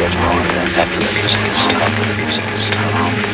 much more events, much after the music is stopped. The music is stopped.